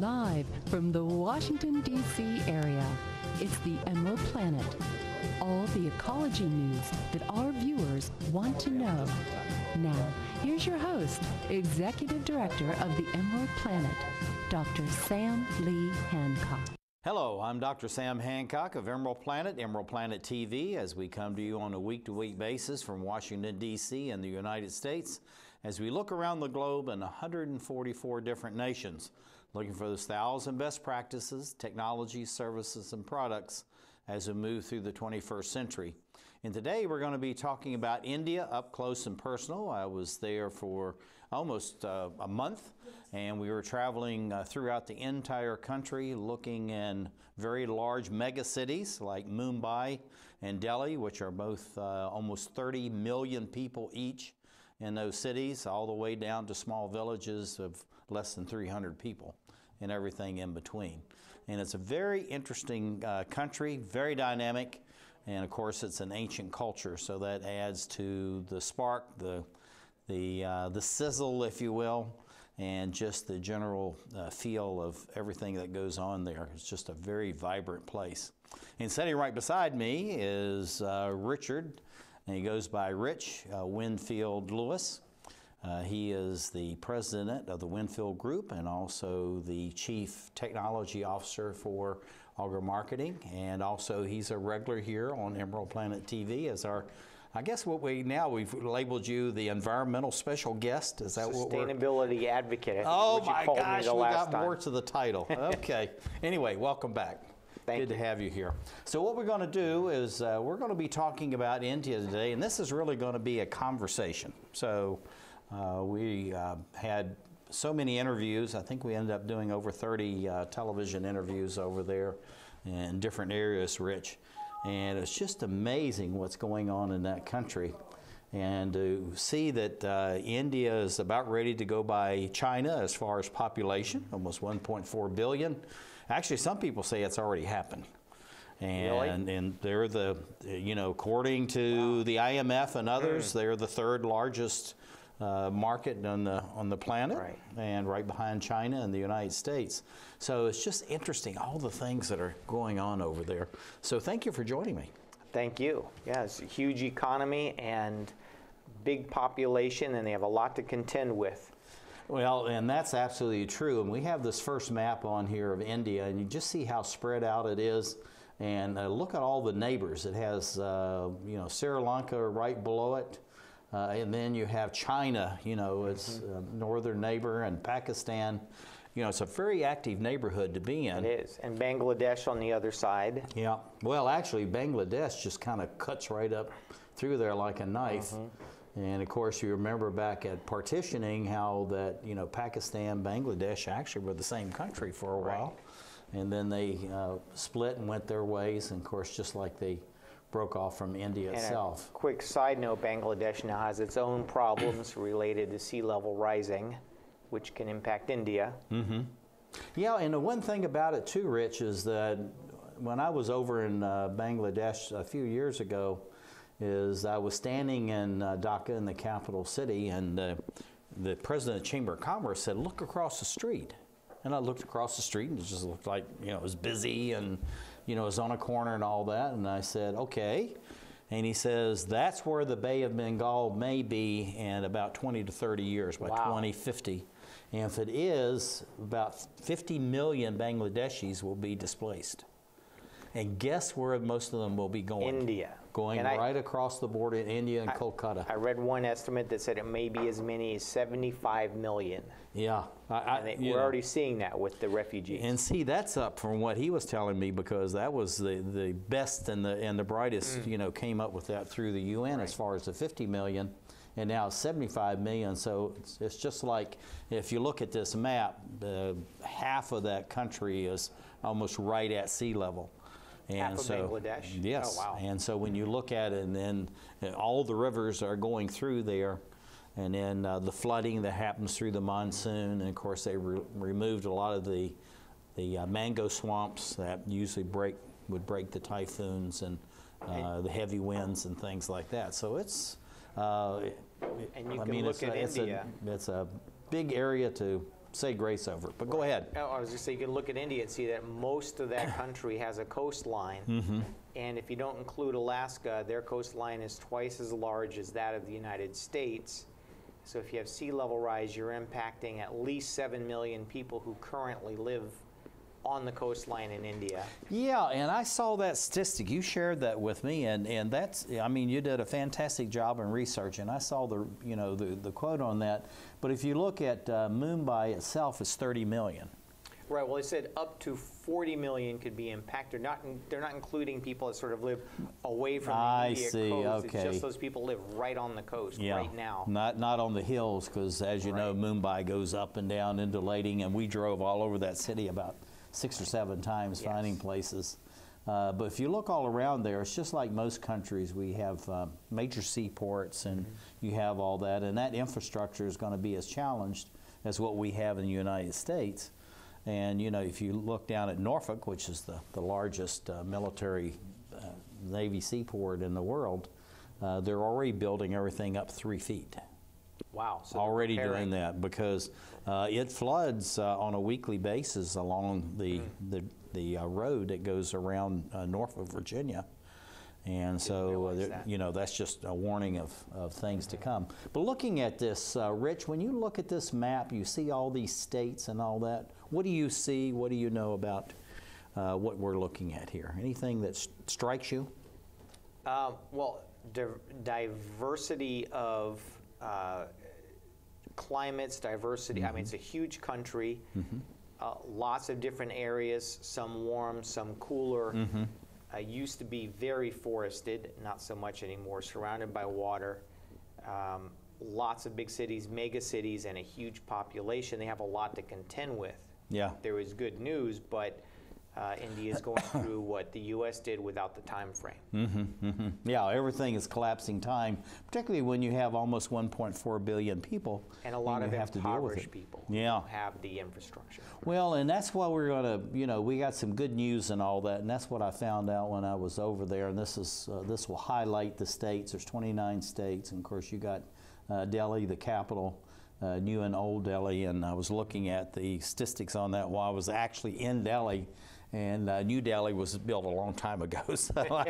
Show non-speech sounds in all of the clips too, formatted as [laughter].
Live from the Washington, D.C. area, it's the Emerald Planet. All the ecology news that our viewers want to know. Now, here's your host, Executive Director of the Emerald Planet, Dr. Sam Lee Hancock. Hello, I'm Dr. Sam Hancock of Emerald Planet, Emerald Planet TV, as we come to you on a week to week basis from Washington, D.C. and the United States, as we look around the globe in 144 different nations, looking for those thousand best practices, technologies, services, and products as we move through the 21st century. And today we're going to be talking about India up close and personal. I was there for almost uh, a month and we were traveling uh, throughout the entire country looking in very large mega cities like Mumbai and Delhi, which are both uh, almost 30 million people each in those cities, all the way down to small villages of less than 300 people and everything in between. And it's a very interesting uh, country, very dynamic, and of course it's an ancient culture, so that adds to the spark, the the uh, the sizzle, if you will, and just the general uh, feel of everything that goes on there. It's just a very vibrant place. And sitting right beside me is uh, Richard, and he goes by Rich uh, Winfield Lewis. Uh, he is the president of the Winfield Group and also the chief technology officer for Augur Marketing. And also, he's a regular here on Emerald Planet TV as our I guess what we now we've labeled you the environmental special guest. Is that what we're? Sustainability advocate. Oh my gosh, we got time. more to the title. [laughs] okay. anyway, welcome back. Thank Good you. to have you here. So what we're going to do is uh, we're going to be talking about India today, and this is really going to be a conversation. So uh, we uh, had so many interviews. I think we ended up doing over 30 uh, television interviews over there in different areas, Rich. And it's just amazing what's going on in that country. And to see that uh, India is about ready to go by China as far as population, almost 1.4 billion. Actually, some people say it's already happened. And, really? and they're the, you know, according to wow. the IMF and others, mm. they're the third largest uh, market on the on the planet, right. and right behind China and the United States. So it's just interesting all the things that are going on over there. So thank you for joining me. Thank you. Yeah, it's a huge economy and big population, and they have a lot to contend with. Well, and that's absolutely true. And we have this first map on here of India, and you just see how spread out it is. And uh, look at all the neighbors. It has, uh, you know, Sri Lanka right below it. Uh, and then you have China, you know, as mm-hmm. a northern neighbor, and Pakistan. You know, it's a very active neighborhood to be in. It is. And Bangladesh on the other side. Yeah. Well, actually, Bangladesh just kind of cuts right up through there like a knife. Mm-hmm. And of course, you remember back at partitioning how that, you know, Pakistan, Bangladesh actually were the same country for a while. And then they uh, split and went their ways. And of course, just like they broke off from India and itself. quick side note Bangladesh now has its own problems related to sea level rising, which can impact India. Mm-hmm. Yeah, and the one thing about it too, Rich, is that when I was over in uh, Bangladesh a few years ago, is I was standing in uh, Dhaka in the capital city, and uh, the president of the Chamber of Commerce said, "Look across the street." And I looked across the street, and it just looked like you know it was busy and you know, is on a corner and all that. And I said, okay. And he says, that's where the Bay of Bengal may be in about 20 to 30 years, by wow. 2050. And if it is, about 50 million Bangladeshis will be displaced. And guess where most of them will be going? India. Going and right I, across the border in India and I, Kolkata. I read one estimate that said it may be as many as 75 million. Yeah. I, we're know. already seeing that with the refugees. And see, that's up from what he was telling me because that was the, the best and the, and the brightest, mm. you know, came up with that through the UN right. as far as the 50 million and now it's 75 million. So it's, it's, just like if you look at this map, uh, half of that country is almost right at sea level. And half so, of Bangladesh. Yes. Oh, wow. And so when you look at it, and then all the rivers are going through there, and then uh, the flooding that happens through the monsoon, and of course they re- removed a lot of the the uh, mango swamps that usually break would break the typhoons and uh, the heavy winds and things like that. So it's uh, and you I can mean, look it's at a, India. It's a, it's a big area to say grace over. But go ahead. Oh, I was just saying, you can look at India and see that most of that country has a coastline. Mm-hmm. And if you don't include Alaska, their coastline is twice as large as that of the United States. So if you have sea level rise, you're impacting at least 7 million people who currently live on the coastline in India. Yeah, and I saw that statistic. You shared that with me, and, and that's, I mean, you did a fantastic job in research, and I saw the, you know, the, the quote on that. But if you look at uh, Mumbai itself, it's 30 million. Right. Well, they said up to 40 million could be impacted. Not, in, they're not including people that sort of live away from the I immediate see, coast. okay. It's just those people live right on the coast Yeah, right now. Not not on the hills, because as you know, Mumbai goes up and down into undulating, and we drove all over that city about six or seven times Yes. finding places. Uh, but if you look all around there, it's just like most countries. We have uh, major seaports, and Mm-hmm. you have all that, and that infrastructure is going to be as challenged as what we have in the United States. And you know, if you look down at Norfolk, which is the, the largest uh, military uh, Navy seaport in the world, uh, they're already building everything up three feet. Wow. So already doing that because uh, it floods uh, on a weekly basis along the Hmm. the, the uh, road that goes around uh, Norfolk, Virginia. And so, uh, there- you know, that's just a warning of, of things to come. But looking at this, uh, Rich, when you look at this map, you see all these states and all that. What do you see? What do you know about uh, what we're looking at here? Anything that s- strikes you? Um, well, div- diversity of uh, climates, diversity. I mean, it's a huge country. Uh, lots of different areas. Some warm, some cooler. Uh, used to be very forested, not so much anymore. Surrounded by water. Um, lots of big cities, mega cities, and a huge population. They have a lot to contend with. Yeah. There is good news, but uh, India is going [coughs] through what the U.S. did without the time frame. hmm Yeah, everything is collapsing time, particularly when you have almost 1.4 billion people. And a lot you of have to deal with impoverished people Yeah. don't have the infrastructure. Well, and that's why we're going to, you know, we got some good news and all that, and that's what I found out when I was over there. And this is uh, this will highlight the states. There's 29 states, and of course you got uh, Delhi, the capital, uh, New and Old Delhi, and I was looking at the statistics on that while I was actually in Delhi. And uh, New Delhi was built a long time ago, [laughs] so [laughs]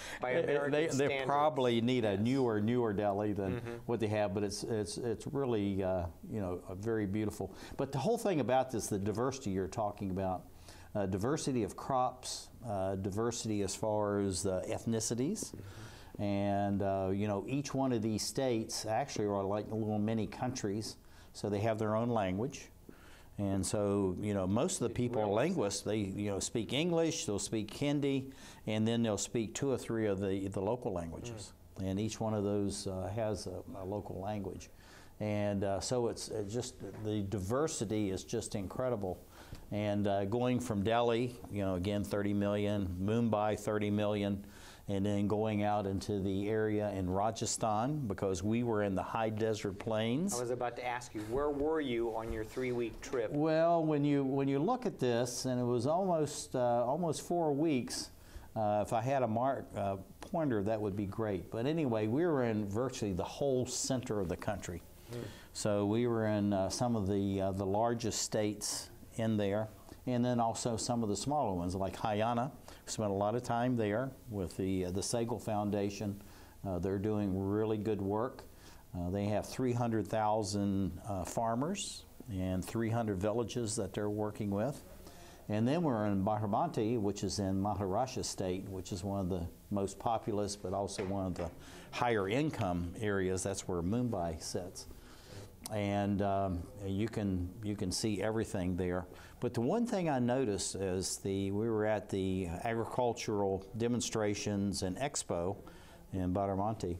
[laughs] they, they probably need a newer, newer Delhi than what they have. But it's it's it's really uh, you know a very beautiful. But the whole thing about this, the diversity you're talking about, uh, diversity of crops, uh, diversity as far as uh, ethnicities, and uh, you know each one of these states actually are like a little mini countries, so they have their own language. And so, you know, most of the people are linguists. They, you know, speak English, they'll speak Hindi, and then they'll speak two or three of the, the local languages. And each one of those uh, has a, a local language. And uh, so it's just, the diversity is just incredible. And uh, going from Delhi, you know, again, 30 million, Mumbai, 30 million, and then going out into the area in Rajasthan because we were in the high desert plains. I was about to ask you, where were you on your three-week trip? Well, when you when you look at this, and it was almost uh, almost four weeks. Uh, if I had a mark uh, pointer, that would be great. But anyway, we were in virtually the whole center of the country. So we were in uh, some of the uh, the largest states in there, and then also some of the smaller ones like Haryana. Spent a lot of time there with the uh, the Sehgal Foundation. Uh, they're doing really good work. Uh, they have 300,000 uh, farmers and 300 villages that they're working with. And then we're in Baramati, which is in Maharashtra state, which is one of the most populous but also one of the higher income areas. That's where Mumbai sits. And um, you can you can see everything there. But the one thing I noticed is the we were at the agricultural demonstrations and expo in Baramati,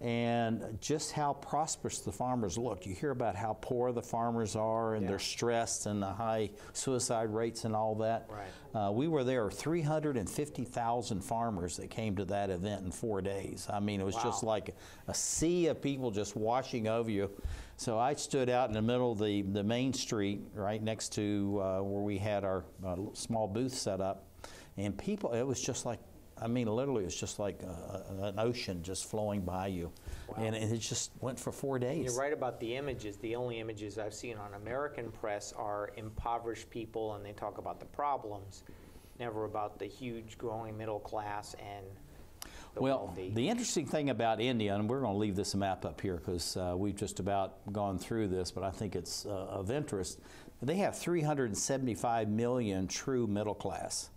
and just how prosperous the farmers look. You hear about how poor the farmers are and Yeah. they're stressed and the high suicide rates and all that. Right. Uh, we were there 350,000 farmers that came to that event in four days. I mean, it was just like a sea of people just washing over you. So I stood out in the middle of the, the main street right next to uh, where we had our uh, small booth set up. And people, it was just like, I mean, literally, it's just like a, a- an ocean just flowing by you. and it just went for four days. You're right about the images. The only images I've seen on American press are impoverished people, and they talk about the problems, never about the huge growing middle class and the Well, wealthy. the interesting thing about India, and we're going to leave this map up here because uh, we've just about gone through this, but I think it's uh, of interest. They have 375 million true middle class.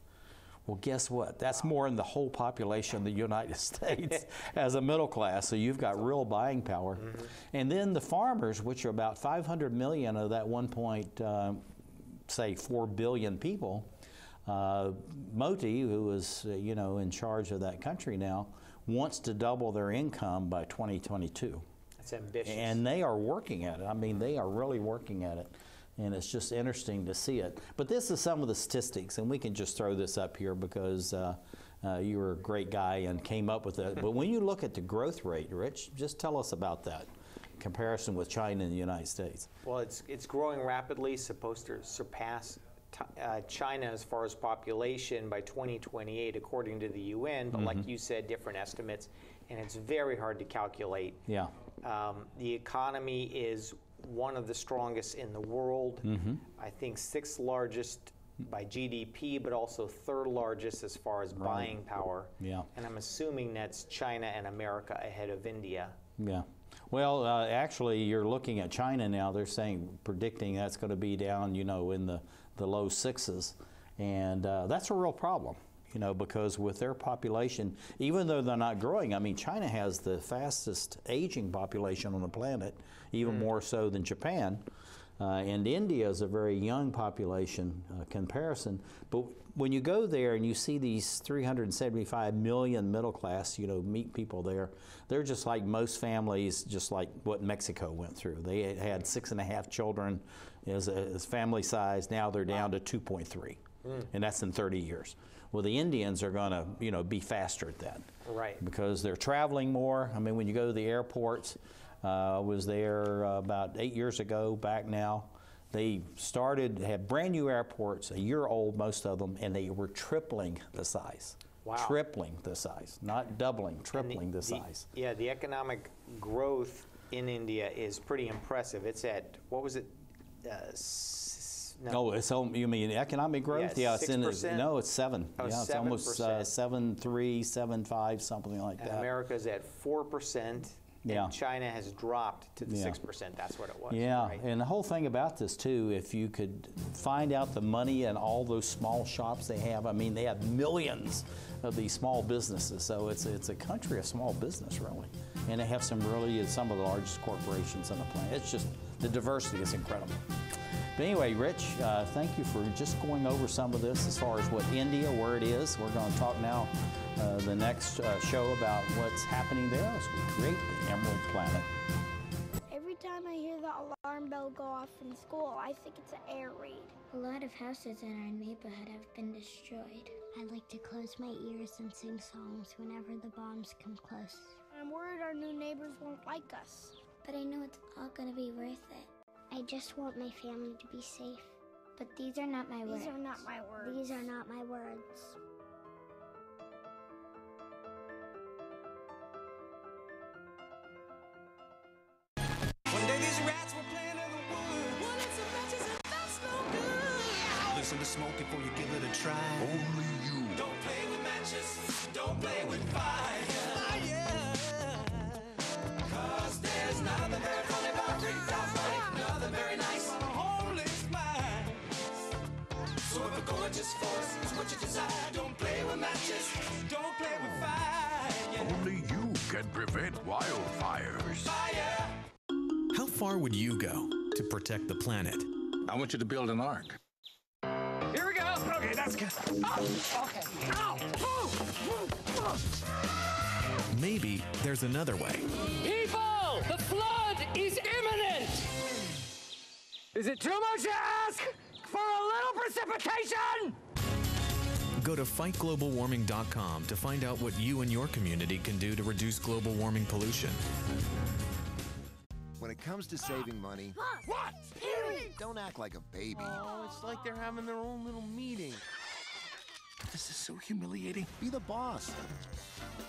Well, guess what? That's more than the whole population of the United [laughs] States [laughs] as a middle class. So you've got real buying power. And then the farmers, which are about 500 million of that 1. Point, uh, say 4 billion people, uh, Modi, who is uh, you know in charge of that country now, wants to double their income by 2022, That's ambitious. and they are working at it. I mean, they are really working at it, and it's just interesting to see it. But this is some of the statistics, and we can just throw this up here because. Uh, uh, you were a great guy and came up with it. But when you look at the growth rate, Rich, just tell us about that comparison with China and the United States. Well, it's, it's growing rapidly, supposed to surpass uh, China as far as population by 2028, according to the UN. But Mm-hmm. like you said, different estimates, and it's very hard to calculate. Yeah. Um, the economy is one of the strongest in the world. Mm-hmm. I think sixth largest by GDP, but also third largest as far as buying power. Yeah. And I'm assuming that's China and America ahead of India. Yeah. Well, uh, actually, you're looking at China now. They're saying, predicting that's going to be down, you know, in the, the low sixes. And uh, that's a real problem, you know, because with their population, even though they're not growing, I mean, China has the fastest aging population on the planet, even more so than Japan. Uh, and India is a very young population uh, comparison. But when you go there and you see these 375 million middle class, you know, meet people there, they're just like most families, just like what Mexico went through. They had- six and a half children as, as family size. Now they're down to 2.3, and that's in 30 years. Well, the Indians are going to, you know, be faster at that Right. because they're traveling more. I mean, when you go to the airports, uh, I was there uh, about eight years ago, back now. They started, had brand new airports, a year old, most of them, and they were tripling the size. Wow. Tripling the size, not doubling, tripling the, size. Yeah, the economic growth in India is pretty impressive. It's at, what was it? Uh, no, Oh, it's al- you mean economic growth? Yeah, it's in. the- 6%? No, it's seven. Oh, yeah, it's almost uh, seven three, seven five, something like and that. America's at 4%, Yeah. and China has dropped to the Yeah. 6%. That's what it was. Yeah, right? and the whole thing about this too, if you could find out the money and all those small shops they have, I mean, they have millions of these small businesses. So it's it's a country of small business really, and they have some really some of the largest corporations on the planet. It's just the diversity is incredible. But anyway, Rich, uh, thank you for just going over some of this as far as what India, where it is. We're going to talk now uh, the next uh, show about what's happening there as we create the Emerald Planet. Every time I hear the alarm bell go off in school, I think it's an air raid. A lot of houses in our neighborhood have been destroyed. I like to close my ears and sing songs whenever the bombs come close. I'm worried our new neighbors won't like us. But I know it's all gonna be worth it. I just want my family to be safe. But these are not my words. These are not my words. These are not my words. One day these rats were playing in the woods. Wanted some matches and that's no good. Listen to smoke before you give it a try. Only you. Don't play with matches. Don't play with fire. Fire. If a gorgeous force is what you desire, don't play with matches. Don't play with fire. Yeah. Only you can prevent wildfires. Fire. How far would you go to protect the planet? I want you to build an ark. Here we go. Okay, that's good. Oh, okay. Ow! Maybe there's another way. People, the flood is imminent! Is it too much to ask for a little precipitation? Go to fightglobalwarming.com to find out what you and your community can do to reduce global warming pollution. When it comes to saving money, What? don't act like a baby. Oh, it's like they're having their own little meeting. This is so humiliating. Be the boss.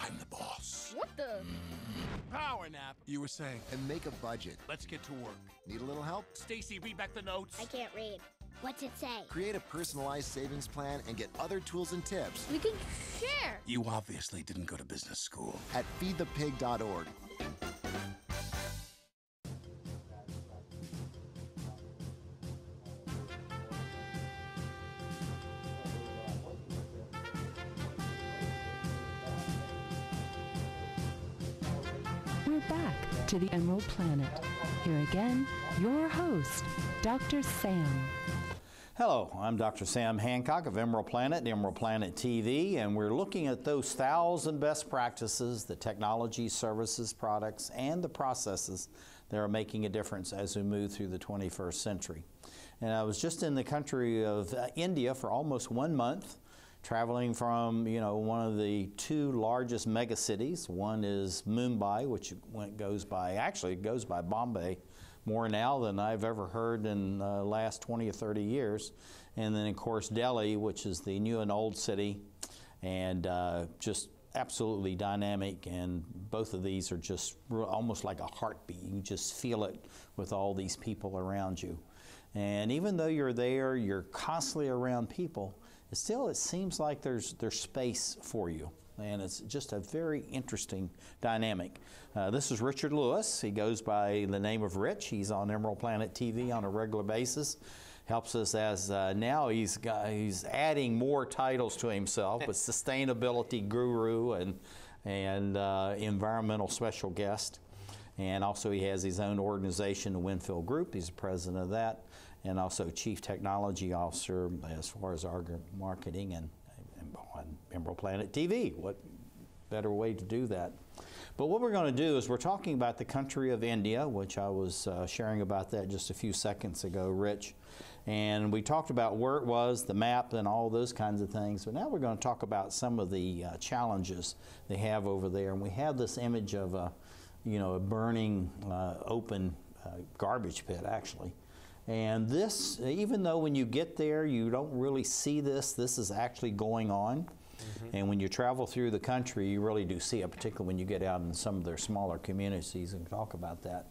I'm the boss. What the? Mm. Power nap. You were saying. And make a budget. Let's get to work. Need a little help? Stacy, read back the notes. I can't read. What's it say? Create a personalized savings plan and get other tools and tips We can share. You obviously didn't go to business school. at feedthepig.org. We're back to the Emerald Planet. Here again, your host, Dr. Sam. Hello, I'm Dr. Sam Hancock of Emerald Planet, Emerald Planet TV, and we're looking at those thousand best practices, the technology, services, products, and the processes that are making a difference as we move through the 21st century. And I was just in the country of uh, India for almost one month, traveling from you know one of the two largest mega cities. One is Mumbai, which goes by actually goes by Bombay more now than I've ever heard in the last 20 or 30 years. And then, of course, Delhi, which is the new and old city, and uh, just absolutely dynamic. And both of these are just almost like a heartbeat. You just feel it with all these people around you. And even though you're there, you're constantly around people. Still, it seems like there's there's space for you and it's just a very interesting dynamic. Uh, this is Richard Lewis. He goes by the name of Rich. He's on Emerald Planet TV on a regular basis. Helps us as uh, now he's got, he's adding more titles to himself with [laughs] sustainability guru and and uh, environmental special guest. And also, he has his own organization, the Winfield Group. He's the president of that, and also chief technology officer as far as our marketing and on Emerald Planet TV. What better way to do that? But what we're going to do is we're talking about the country of India, which I was uh, sharing about that just a few seconds ago, Rich. And we talked about where it was, the map, and all those kinds of things. But now we're going to talk about some of the uh, challenges they have over there. And we have this image of a, you know, a burning, uh, open uh, garbage pit, actually. And this, even though when you get there, you don't really see this, this is actually going on. Mm-hmm. And when you travel through the country, you really do see it, particularly when you get out in some of their smaller communities and talk about that.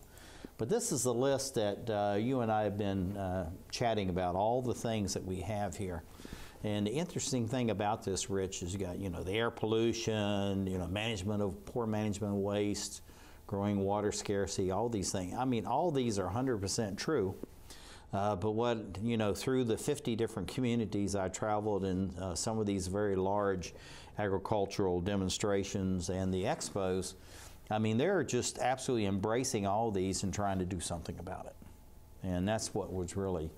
But this is the list that uh, you and I have been uh, chatting about, all the things that we have here. And the interesting thing about this, Rich, is you got, you know, the air pollution, you know, management of poor management of waste, growing water scarcity, all these things. I mean, all these are 100% true. Uh, but what, you know, through the 50 different communities I traveled in uh, some of these very large agricultural demonstrations and the expos, I mean, they're just absolutely embracing all these and trying to do something about it. And that's what was really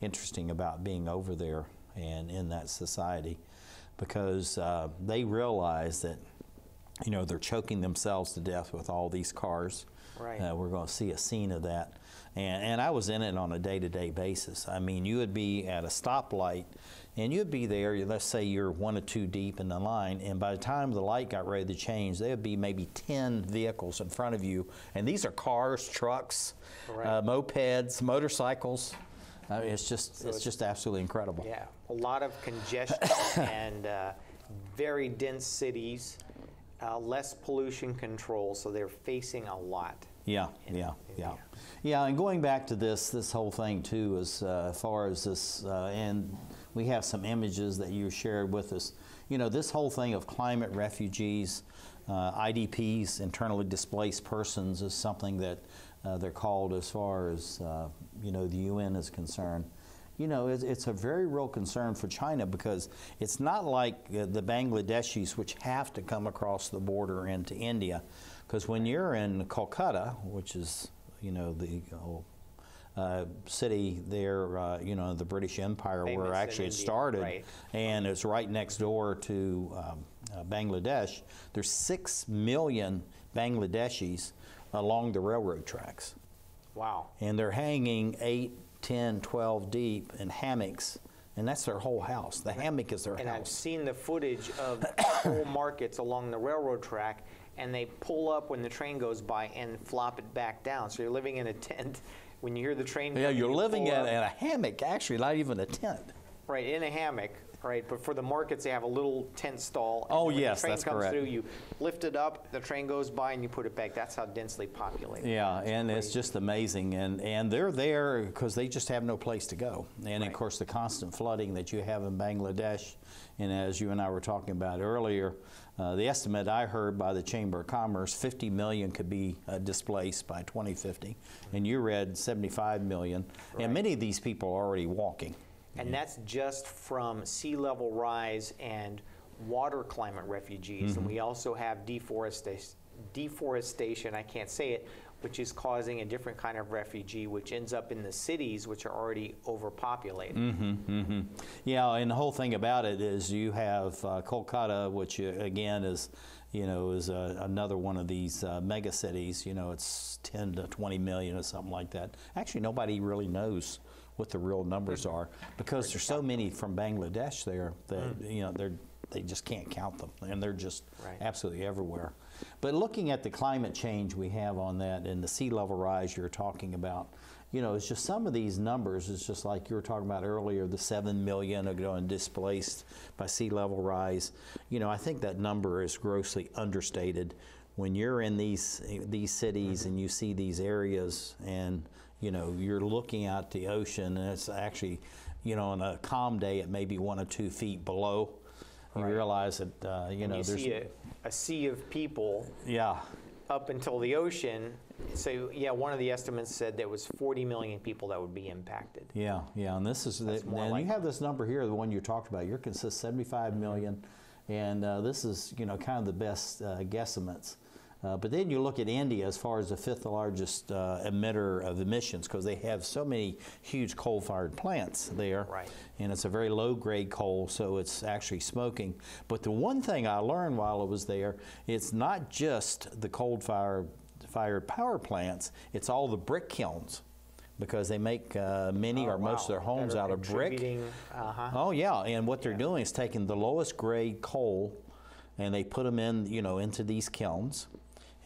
interesting about being over there and in that society because uh, they realize that, you know, they're choking themselves to death with all these cars. Right. Uh, we're going to see a scene of that. And, and I was in it on a day to day basis. I mean, you would be at a stoplight and you'd be there, let's say you're one or two deep in the line, and by the time the light got ready to change, there would be maybe 10 vehicles in front of you. And these are cars, trucks, Right. uh, mopeds, motorcycles. I mean, it's just, So it's it's- just absolutely incredible. Yeah, a lot of congestion [coughs] and uh, very dense cities, uh, less pollution control, so they're facing a lot. Yeah, yeah, yeah, yeah. And going back to this, this whole thing too, as uh, far as this, uh, and we have some images that you shared with us. You know, this whole thing of climate refugees, uh, IDPs, internally displaced persons, is something that uh, they're called as far as uh, you know the UN is concerned. You know, it's, it's a very real concern for China because it's not like uh, the Bangladeshis, which have to come across the border into India. Because when you're in Kolkata, which is, you know, the uh, city there, uh, you know, the British Empire Famous where actually it India, started, right. and it's right next door to um, uh, Bangladesh. There's six million Bangladeshis along the railroad tracks Wow. and they're hanging 8, 10, 12 deep in hammocks, and that's their whole house. The hammock is their house. And I've seen the footage of [coughs] whole markets along the railroad track, and they pull up when the train goes by and flop it back down. So you're living in a tent. When you hear the train, Yeah, you're you living in, in a hammock, actually, not even a tent. right in a hammock, right? But for the markets, they have a little tent stall. and Oh, yes, the train that's comes correct. through, you lift it up, the train goes by, and you put it back. That's how densely populated. Yeah, and it's just amazing, and and they're there because they just have no place to go, and of course the constant flooding that you have in Bangladesh, and as you and I were talking about earlier, uh, the estimate I heard by the Chamber of Commerce, 50 million could be uh, displaced by 2050, and you read 75 million, and many of these people are already walking. And that's just from sea level rise and water climate refugees. And Mhm. we also have deforestation, deforestation, I can't say it, which is causing a different kind of refugee, which ends up in the cities, which are already overpopulated. hmm hmm Yeah, and the whole thing about it is you have uh, Kolkata, which uh, again is, you know, is uh, another one of these uh, mega cities. You know, it's 10 to 20 million or something like that. Actually, nobody really knows what the real numbers are because there's so many from Bangladesh there that hmm. you know they're they just can't count them, and they're just Right. absolutely everywhere. But looking at the climate change we have on that and the sea level rise you're talking about, you know, it's just some of these numbers. It's just like you were talking about earlier, the seven million are going displaced by sea level rise. You know, I think that number is grossly understated. When you're in these these cities mm-hmm. and you see these areas, and you know, you're looking out the ocean, and it's actually, you know, on a calm day, it may be one or two feet below. You realize that, uh, you And know, you there's a, a sea of people yeah. up until the ocean. So, yeah, one of the estimates said there was 40 million people that would be impacted. Yeah, yeah, and this is, the, more and like- you have this number here, the one you talked about, your consists 75 million, and uh, this is, you know, kind of the best uh, guesstimates. Uh, but then you look at India as far as the fifth largest uh, emitter of emissions because they have so many huge coal-fired plants there, Right. and it's a very low-grade coal, so it's actually smoking. But the one thing I learned while I was there, it's not just the coal-fired fired power plants; it's all the brick kilns because they make uh, many Oh, or most of their homes out of brick. uh-huh. Oh yeah, and what they're doing is taking the lowest grade coal, and they put them in, you know, into these kilns.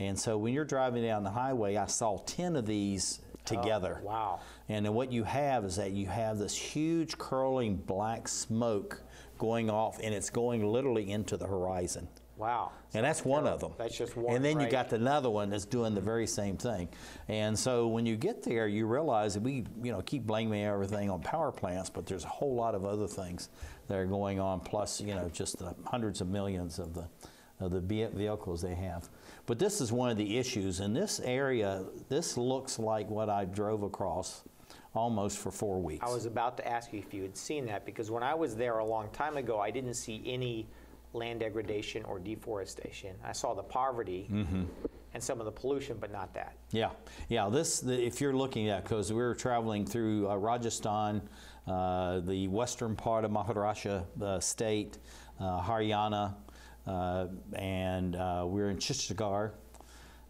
And so when you're driving down the highway, I saw ten of these oh, together. Oh, wow. And then what you have is that you have this huge curling black smoke going off, and it's going literally into the horizon. Wow. And that's one of them. That's just one, And then you right. got another one that's doing the very same thing. And so when you get there, you realize that we, you know, keep blaming everything on power plants, but there's a whole lot of other things that are going on. Plus, you know, just the hundreds of millions of the of the vehicles they have. But this is one of the issues. In this area, this looks like what I drove across almost for four weeks. I was about to ask you if you had seen that because when I was there a long time ago, I didn't see any land degradation or deforestation. I saw the poverty Mm-hmm. and some of the pollution, but not that. Yeah, yeah. This, the, if you're looking at, because we were traveling through uh, Rajasthan, uh, the western part of Maharashtra uh, state, uh, Haryana, and uh, we we're in Chhattisgarh,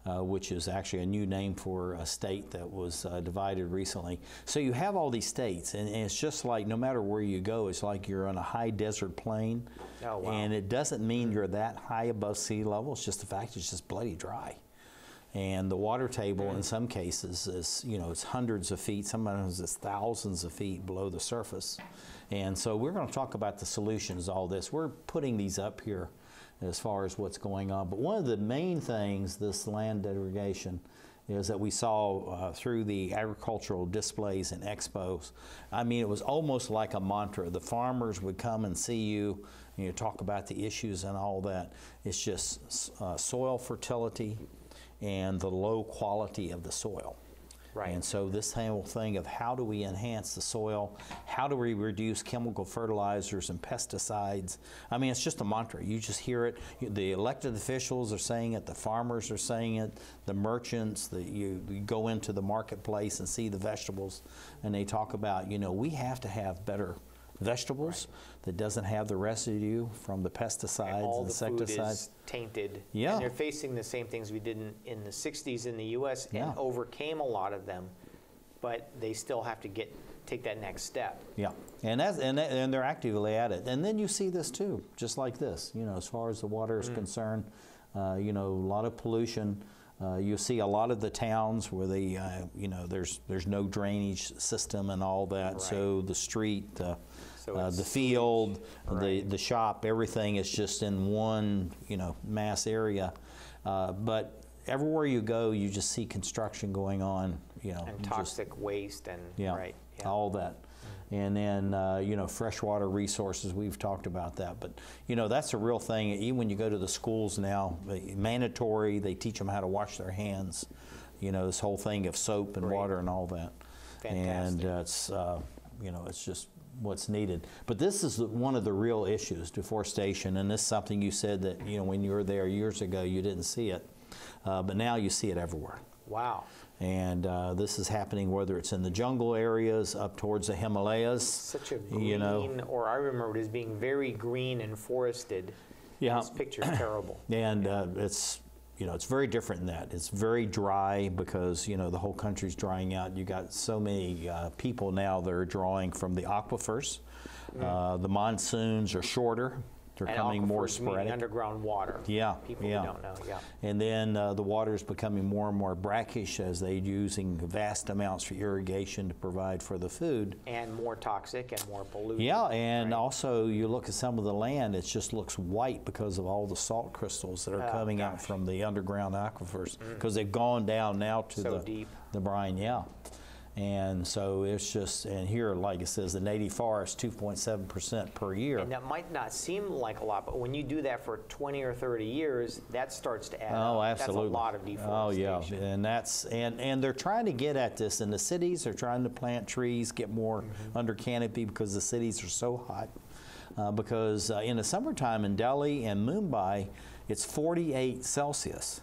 uh, which is actually a new name for a state that was uh, divided recently. So you have all these states, and, and it's just like no matter where you go, it's like you're on a high desert plain. Oh, wow. And it doesn't mean you're that high above sea level. It's just the fact it's just bloody dry. And the water table in some cases is, you know, it's hundreds of feet, sometimes it's thousands of feet below the surface. And so we're going to talk about the solutions to all this. We're putting these up here as far as what's going on. But one of the main things, this land degradation, is that we saw uh, through the agricultural displays and expos. I mean, it was almost like a mantra. The farmers would come and see you, and you talk about the issues and all that. It's just uh, soil fertility and the low quality of the soil. Right. And so this whole thing of how do we enhance the soil, how do we reduce chemical fertilizers and pesticides? I mean, it's just a mantra. You just hear it. The elected officials are saying it. The farmers are saying it. The merchants. You, you go into the marketplace and see the vegetables, and they talk about you know we have to have better vegetables that doesn't have the residue from the pesticides all and the food insecticides. is tainted. Yeah. And they're facing the same things we did in, in the 60s in the U.S. Yeah. and overcame a lot of them, but they still have to get take that next step. Yeah, and that's, and that, and they're actively at it. And then you see this too, just like this. You know, as far as the water is concerned, uh, you know, a lot of pollution. Uh, you see a lot of the towns where they, uh, you know, there's there's no drainage system and all that. So the street, uh, So uh, the field, the the shop, everything is just in one you know mass area. Uh, but everywhere you go, you just see construction going on. You know, And just- toxic waste and, yeah, right. yeah. all that. And then, uh, you know, freshwater resources, we've talked about that. But, you know, that's a real thing. Even when you go to the schools now, mandatory, they teach them how to wash their hands. You know, this whole thing of soap and Great. water and all that. And uh, it's, uh, you know, it's just what's needed. But this is the, one of the real issues, deforestation. And this is something you said that, you know, when you were there years ago, you didn't see it. Uh, but now you see it everywhere. Wow. And uh, this is happening whether it's in the jungle areas, up towards the Himalayas. Such a green, you know, or I remember it as being very green and forested. Yeah. This picture's terrible. and uh, it's you know it's very different than that. It's very dry because you know the whole country's drying out. You got so many uh, people now that are drawing from the aquifers. Uh, the monsoons are shorter. They're and coming more sporadic. underground water. Yeah, People yeah. don't know, yeah. And then uh, the water is becoming more and more brackish as they're using vast amounts for irrigation to provide for the food. And more toxic and more polluted. Yeah, and also you look at some of the land, it just looks white because of all the salt crystals that are Oh, coming out from the underground aquifers Mm. because they've gone down now to So the deep. the brine. Yeah, and so it's just and here, like it says, the native forest 2.7 percent per year. And that might not seem like a lot, but when you do that for 20 or 30 years, that starts to add Oh, up. absolutely. That's a lot of deforestation. Oh, yeah, and that's and and they're trying to get at this in the cities. They're trying to plant trees, get more Mm-hmm. under canopy because the cities are so hot. Uh, because uh, in the summertime in Delhi and Mumbai, it's 48 Celsius.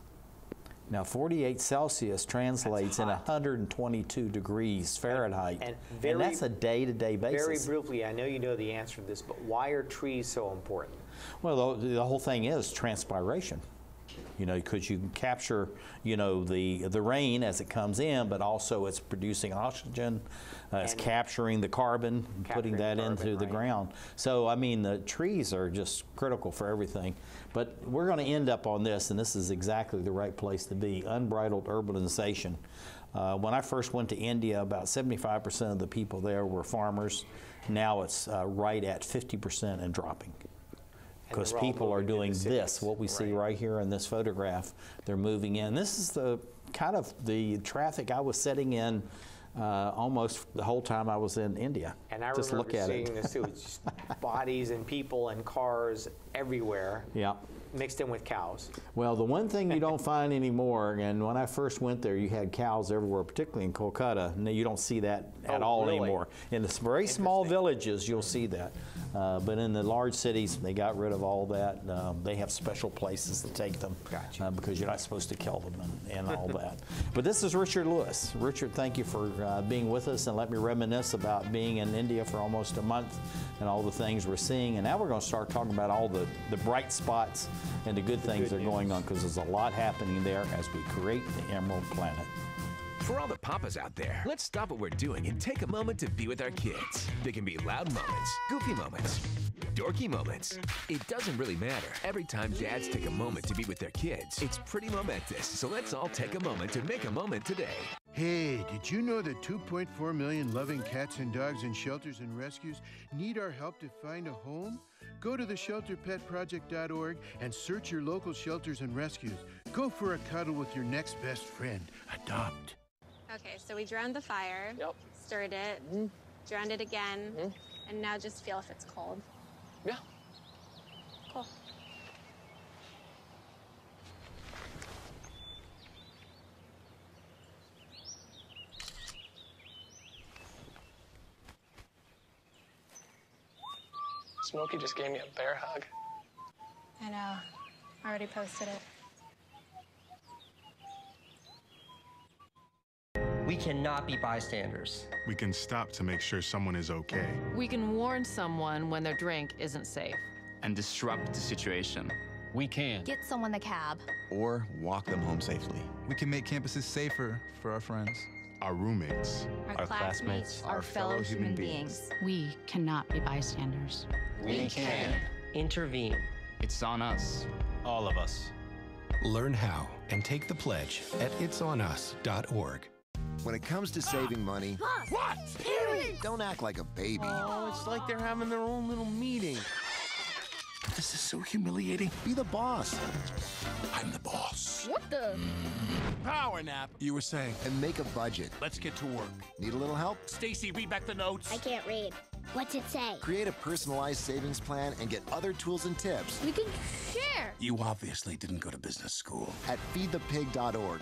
Now, 48 Celsius translates in 122 degrees Fahrenheit, And very- that's a day-to-day basis. Very briefly, I know you know the answer to this, but why are trees so important? Well, the, the whole thing is transpiration. You know, because you can capture, you know, the the rain as it comes in, but also it's producing oxygen, uh, it's capturing the carbon, and putting that carbon, into the right. ground. So, I mean, the trees are just critical for everything. But we're going to end up on this, and this is exactly the right place to be: unbridled urbanization. Uh, when I first went to India, about 75% of the people there were farmers. Now it's uh, right at 50% and dropping because people are doing this, what we see right. right here in this photograph. They're moving in. This is the kind of the traffic I was sitting in uh, almost the whole time I was in India. And I Just remember look at seeing it. this too. It's just [laughs] bodies and people and cars everywhere, Yeah. Mixed in with cows. Well, the one thing you don't [laughs] find anymore, and when I first went there, you had cows everywhere, particularly in Kolkata. No, you don't see that at Oh, all really? anymore. In the very small villages, you'll see that. Uh, but in the large cities, they got rid of all that. Um, they have special places to take them Gotcha. uh, because you're not supposed to kill them and, and all that. [laughs] But this is Richard Lewis. Richard, thank you for uh, being with us and let me reminisce about being in India for almost a month and all the things we're seeing. And now we're going to start talking about all the, the bright spots and the good things that are going on because there's a lot happening there as we create the Emerald Planet. For all the papas out there, let's stop what we're doing and take a moment to be with our kids. They can be loud moments, goofy moments, dorky moments. It doesn't really matter. Every time dads take a moment to be with their kids, it's pretty momentous. So let's all take a moment to make a moment today. Hey, did you know that 2.4 million loving cats and dogs in shelters and rescues need our help to find a home? Go to theshelterpetproject.org and search your local shelters and rescues. Go for a cuddle with your next best friend. Adopt. Okay, so we drowned the fire. Yep. Stirred it. Mm. Drowned it again. Mm. And now just feel if it's cold. Yeah. Smokey just gave me a bear hug. I know. I already posted it. We cannot be bystanders. We can stop to make sure someone is okay. We can warn someone when their drink isn't safe. and disrupt the situation. We can. Get someone the cab. Or walk them home safely. We can make campuses safer for our friends, our roommates, our, classmates, our, fellow human beings. We cannot be bystanders. We can intervene. It's on us. All of us. Learn how and take the pledge at itsonus.org. When it comes to saving money, [gasps] What? don't act like a baby. Oh, it's like they're having their own little meeting. This is so humiliating. Be the boss. I'm the boss. What the? Mm. Power nap. You were saying? And make a budget. Let's get to work. Need a little help? Stacy, read back the notes. I can't read. What's it say? Create a personalized savings plan and get other tools and tips We can share. You obviously didn't go to business school. at feedthepig.org.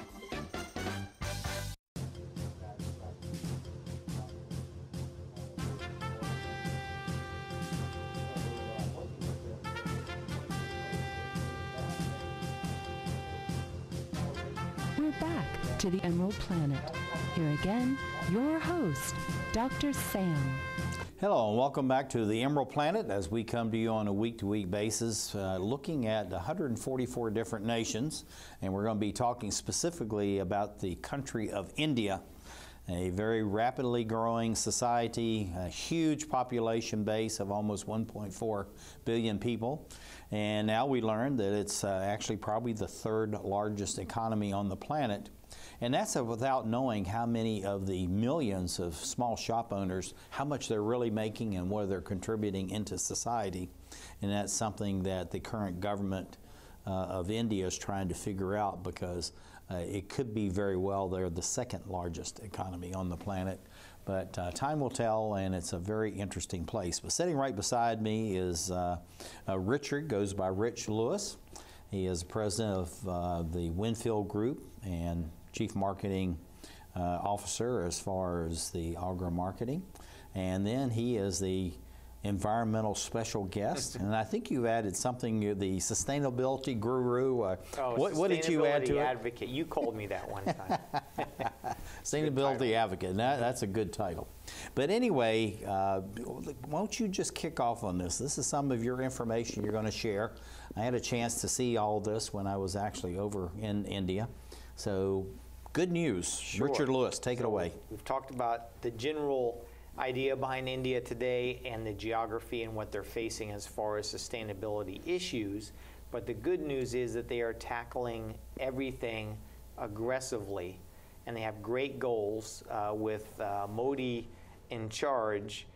to the Emerald Planet. Here again, your host, Dr. Sam. Hello, and welcome back to the Emerald Planet as we come to you on a week to week basis, uh, looking at 144 different nations. And we're going to be talking specifically about the country of India, a very rapidly growing society, a huge population base of almost 1.4 billion people. And now we learned that it's uh, actually probably the third largest economy on the planet. And that's uh, without knowing how many of the millions of small shop owners, how much they're really making and what they're contributing into society. And that's something that the current government uh, of India is trying to figure out because uh, it could be very well they're the second largest economy on the planet. But uh, time will tell, and it's a very interesting place. But sitting right beside me is uh, uh, Richard, goes by Rich Lewis. He is president of uh, the Winfield Group and chief marketing uh, officer as far as the Augur marketing. And then he is the environmental special guest. [laughs] and I think you've added something, you're the sustainability guru. Uh, Oh, what, what did you add to sustainability it? advocate. You called me that one time. [laughs] Sustainability advocate. That, that's a good title. But anyway, uh, won't you just kick off on this? This is some of your information you're going to share. I had a chance to see all this when I was actually over in India. So, good news. Sure. Richard Lewis, take it away. We've talked about the general idea behind India today and the geography and what they're facing as far as sustainability issues. But the good news is that they are tackling everything aggressively and they have great goals uh, with uh, Modi in charge.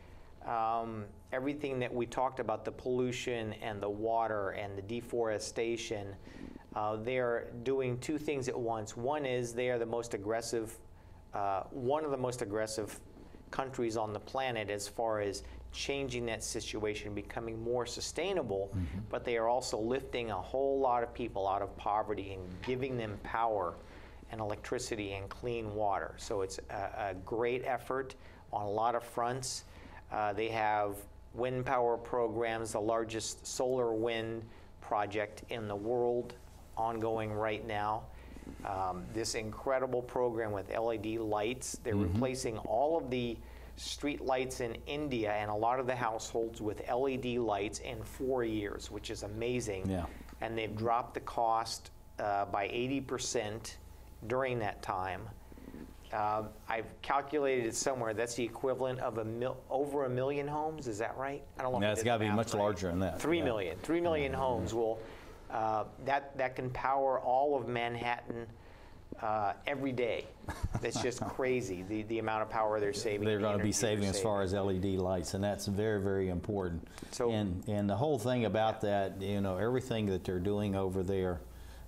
Um, everything that we talked about the pollution and the water and the deforestation uh, they're doing two things at once. One is they are the most aggressive, uh, one of the most aggressive countries on the planet as far as changing that situation, becoming more sustainable, but they are also lifting a whole lot of people out of poverty and giving them power and electricity and clean water. So it's a, a great effort on a lot of fronts. Uh, they have wind power programs, the largest solar wind project in the world ongoing right now. Um, this incredible program with LED lights. They're Mhm. replacing all of the street lights in India and a lot of the households with LED lights in four years, which is amazing. Yeah. And they've dropped the cost uh, by 80% during that time. Uh, I've calculated it somewhere. That's the equivalent of a mil- over a million homes. Is that right? I don't know. Yeah, it's got to be much right. larger than that. Three Yeah. million. Three million homes will uh, that that can power all of Manhattan uh, every day. That's just [laughs] crazy. The the amount of power they're saving. They're the going to be saving as far as LED lights, and that's very, very important. So, and and the whole thing about that, you know, everything that they're doing over there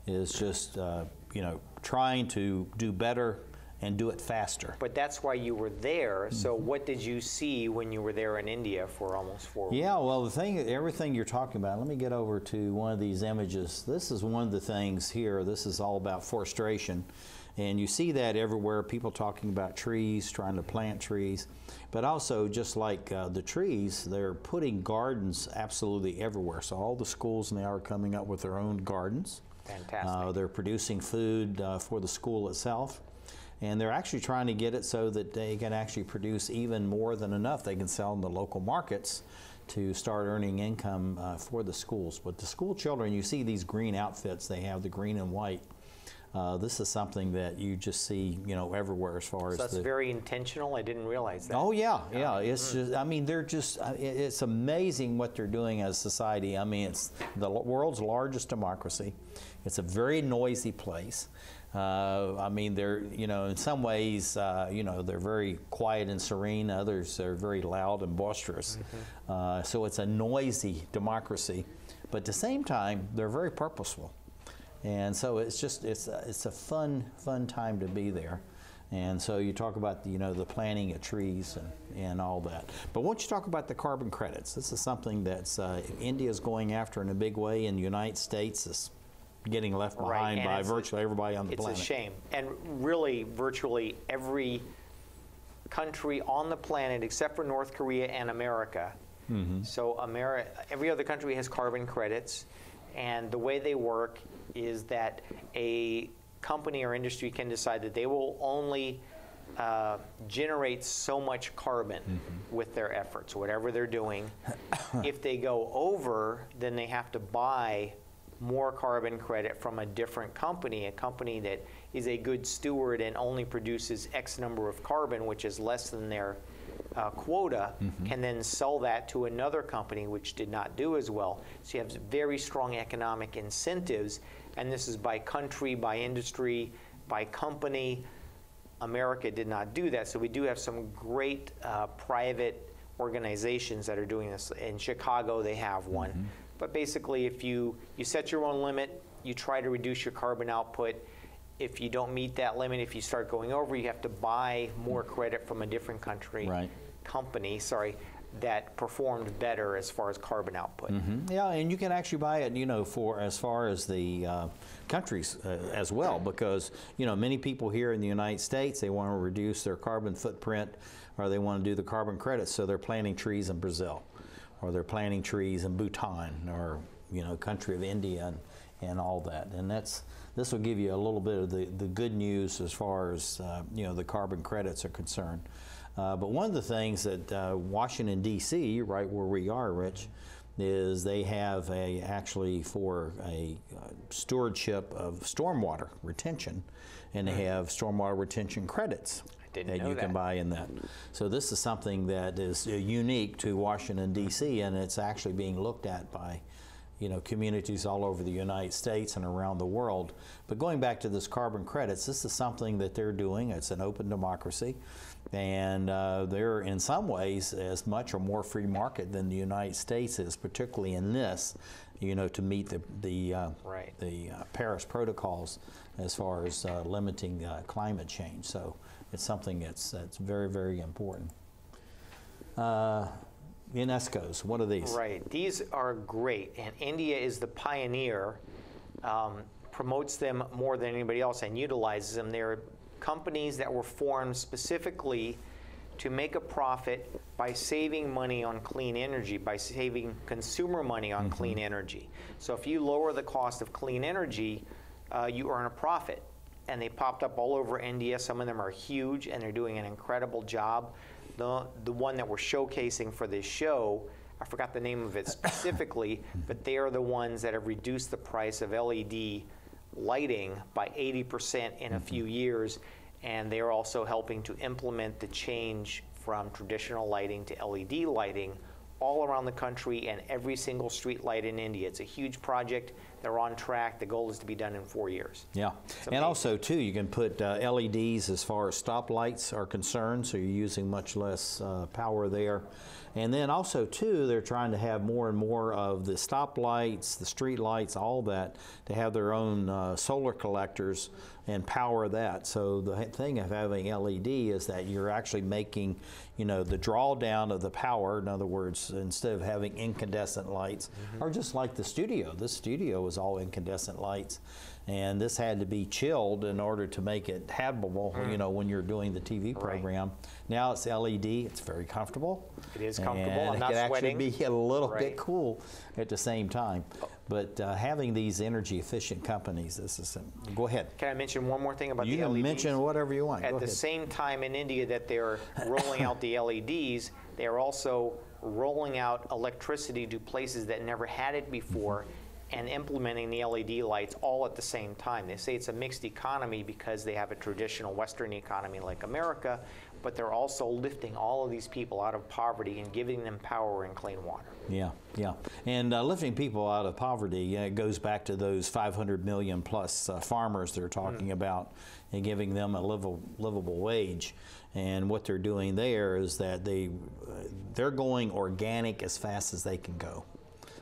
is just, uh, you know, trying to do better and do it faster. But that's why you were there. So Mm-hmm. what did you see when you were there in India for almost four weeks? Yeah, well, the thing, everything you're talking about, let me get over to one of these images. This is one of the things here. This is all about forestation. And you see that everywhere, people talking about trees, trying to plant trees. But also, just like uh, the trees, they're putting gardens absolutely everywhere. So all the schools now are coming up with their own gardens. Fantastic. Uh, they're producing food uh, for the school itself. And they're actually trying to get it so that they can actually produce even more than enough they can sell in the local markets to start earning income uh, for the schools. But the school children, you see these green outfits, they have the green and white. Uh, this is something that you just see, you know, everywhere as far So as that's the. very intentional. I didn't realize that. Oh yeah, yeah. It's just. I mean, they're just. uh, It's amazing what they're doing as a society. I mean, it's the world's largest democracy. It's a very noisy place. Uh, I mean, they're, you know, in some ways, uh, you know, they're very quiet and serene. Others are very loud and boisterous. Uh, so it's a noisy democracy. But at the same time, they're very purposeful. And so it's just, it's a, it's a fun, fun time to be there. And so you talk about, the, you know, the planting of trees and, and all that. But don't you talk about the carbon credits? This is something that's uh, is going after in a big way, and the United States is getting left behind and by it's a- virtually everybody on the it's planet. It's a shame. And really, virtually every country on the planet, except for North Korea and America, Mhm. so Ameri- every other country has carbon credits, and the way they work is that a company or industry can decide that they will only uh, generate so much carbon with their efforts, whatever they're doing. [coughs] if they go over, then they have to buy more carbon credit from a different company, a company that is a good steward and only produces X number of carbon, which is less than their uh, quota, can then sell that to another company which did not do as well. So you have very strong economic incentives, and this is by country, by industry, by company. America did not do that, so we do have some great uh, private organizations that are doing this. In Chicago, they have one. But basically, if you, you set your own limit, you try to reduce your carbon output. If you don't meet that limit, if you start going over, you have to buy more credit from a different country, Right. company, sorry, that performed better as far as carbon output. Mhm. Yeah, and you can actually buy it, you know, for as far as the uh, countries uh, as well, because you know many people here in the United States they want to reduce their carbon footprint, or they want to do the carbon credits, so they're planting trees in Brazil, or they're planting trees in Bhutan, or you know, country of India, and, and all that, and that's. This will give you a little bit of the, the good news as far as uh, you know the carbon credits are concerned. Uh, but one of the things that uh, Washington D.C., right where we are, Rich, is they have a actually for a uh, stewardship of stormwater retention, and they have stormwater retention credits didn't that you can buy in that. So this is something that is unique to Washington D.C. and it's actually being looked at by you know, communities all over the United States and around the world. But going back to this carbon credits, this is something that they're doing. It's an open democracy, and uh, they're in some ways as much or more free market than the United States is, particularly in this, you know, to meet the the uh, Right. the uh, Paris protocols as far as uh, limiting uh, climate change. So it's something that's that's very very important. Uh, UNESCO's, what are these? Right. These are great, and India is the pioneer, um, promotes them more than anybody else, and utilizes them. They're companies that were formed specifically to make a profit by saving money on clean energy, by saving consumer money on clean energy. So if you lower the cost of clean energy, uh, you earn a profit. And they popped up all over India. Some of them are huge, and they're doing an incredible job. The, the one that we're showcasing for this show, I forgot the name of it specifically, [laughs] but they are the ones that have reduced the price of LED lighting by 80% in a few mm-hmm. years, and they are also helping to implement the change from traditional lighting to LED lighting all around the country and every single street light in India. It's a huge project. They're on track. The goal is to be done in four years. Yeah, and also too, you can put uh, LEDs as far as stoplights are concerned, so you're using much less uh, power there. And then also too, they're trying to have more and more of the stoplights, the street lights, all that, to have their own uh, solar collectors and power that. So the thing of having LED is that you're actually making, you know, the drawdown of the power. In other words, instead of having incandescent lights, or just like the studio, this studio was all incandescent lights, and this had to be chilled in order to make it habitable. You know, when you're doing the TV program. Now it's LED. It's very comfortable. It is comfortable. And I'm it not can sweating. actually be a little Right. bit cool at the same time. But uh, having these energy efficient companies, this is. Go ahead. Can I mention one more thing about You the can LEDs? mention whatever you want. At Go the ahead. same time in India that they're [laughs] rolling out the LEDs, they are also rolling out electricity to places that never had it before and implementing the LED lights all at the same time. They say it's a mixed economy because they have a traditional Western economy like America, but they're also lifting all of these people out of poverty and giving them power and clean water. Yeah, yeah. And uh, lifting people out of poverty uh, goes back to those 500 million plus uh, farmers they're talking about and giving them a livable, livable wage. And what they're doing there is that they uh, they're going organic as fast as they can go.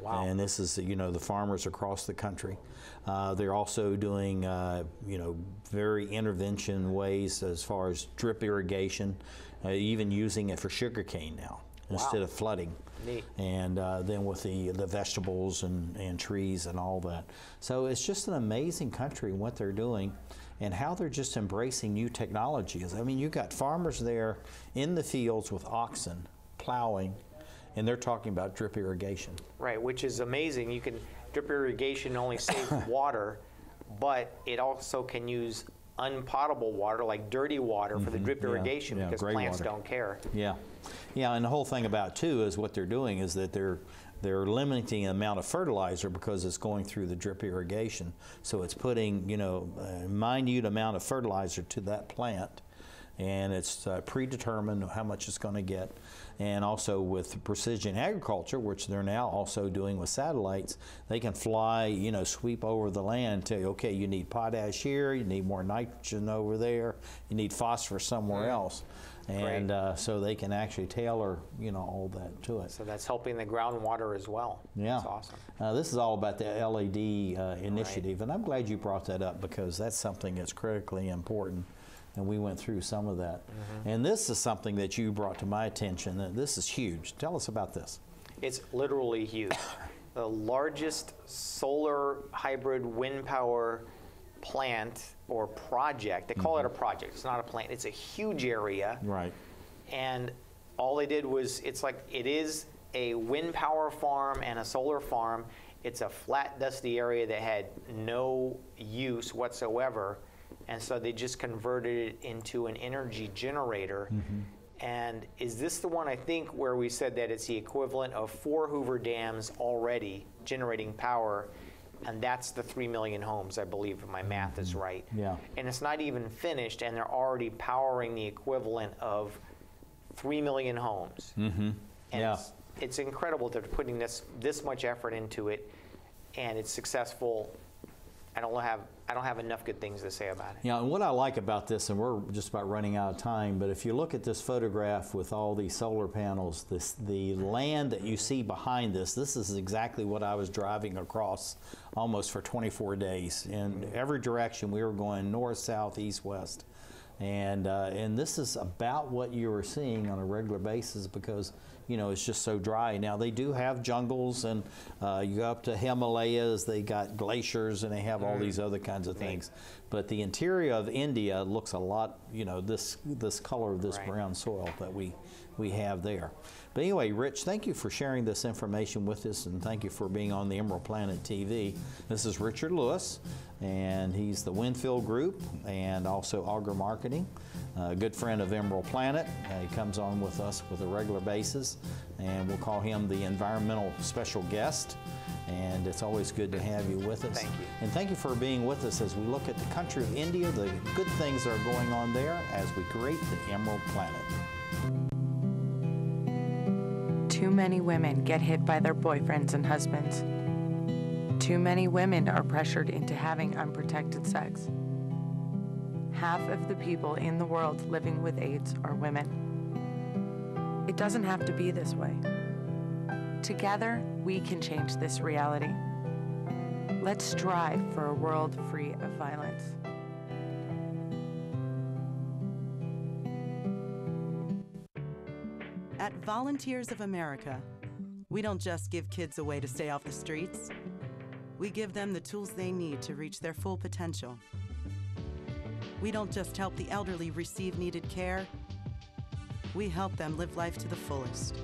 Wow. And this is, you know, the farmers across the country. Uh, they're also doing, uh, you know, very intervention ways as far as drip irrigation, uh, even using it for sugarcane now instead Wow. of flooding. Neat. And uh, then with the, the vegetables and, and trees and all that. So it's just an amazing country what they're doing and how they're just embracing new technologies. I mean, you've got farmers there in the fields with oxen plowing, and they're talking about drip irrigation. Right, which is amazing. You can drip irrigation only saves [laughs] water, but it also can use unpotable water, like dirty water, for the Mhm, drip yeah, irrigation yeah, because plants water. don't care. Yeah, yeah, and the whole thing about too is what they're doing is that they're they're limiting the amount of fertilizer because it's going through the drip irrigation. So it's putting you know a minute amount of fertilizer to that plant, and it's uh, predetermined how much it's going to get. And also with precision agriculture, which they're now also doing with satellites, they can fly, you know, sweep over the land, tell you, okay, you need potash here, you need more nitrogen over there, you need phosphorus somewhere else. And uh, so they can actually tailor, you know, all that to it. So that's helping the groundwater as well. Yeah. That's awesome. Uh, this is all about the LED uh, initiative, and I'm glad you brought that up because that's something that's critically important. And we went through some of that. Mm-hmm. And this is something that you brought to my attention. That this is huge. Tell us about this. It's literally huge. [coughs] the largest solar hybrid wind power plant or project. They call it a project. It's not a plant. It's a huge area. Right. And all they did was it's like it is a wind power farm and a solar farm. It's a flat, dusty area that had no use whatsoever. And so they just converted it into an energy generator. And is this the one I think where we said that it's the equivalent of four Hoover dams already generating power? And that's the 3 million homes, I believe, if my math is right. Yeah. And it's not even finished, and they're already powering the equivalent of 3 million homes. Mm-hmm. And Yeah. it's, it's incredible that they're putting this, this much effort into it, and it's successful. I don't have, I don't have enough good things to say about it. Yeah, and what I like about this, and we're just about running out of time, but if you look at this photograph with all these solar panels, this the land that you see behind this, this is exactly what I was driving across almost for 24 days. In every direction, we were going north, south, east, west. And, uh, and this is about what you were seeing on a regular basis because, you know, it's just so dry. Now, they do have jungles, and uh, you go up to Himalayas, they got glaciers, and they have all Mm. these other kinds of things. But the interior of India looks a lot, you know, this, this color of this Right. brown soil that we, we have there. But anyway, Rich, thank you for sharing this information with us, and thank you for being on the Emerald Planet TV. This is Richard Lewis, and he's the Winfield Group and also Augur Marketing, a good friend of Emerald Planet. Uh, he comes on with us with a regular basis, and we'll call him the environmental special guest. And it's always good to have you with us. Thank you. And thank you for being with us as we look at the country of India, the good things that are going on there as we create the Emerald Planet. Too many women get hit by their boyfriends and husbands. Too many women are pressured into having unprotected sex. Half of the people in the world living with AIDS are women. It doesn't have to be this way. Together, we can change this reality. Let's strive for a world free of violence. At Volunteers of America, we don't just give kids a way to stay off the streets, we give them the tools they need to reach their full potential. We don't just help the elderly receive needed care, we help them live life to the fullest.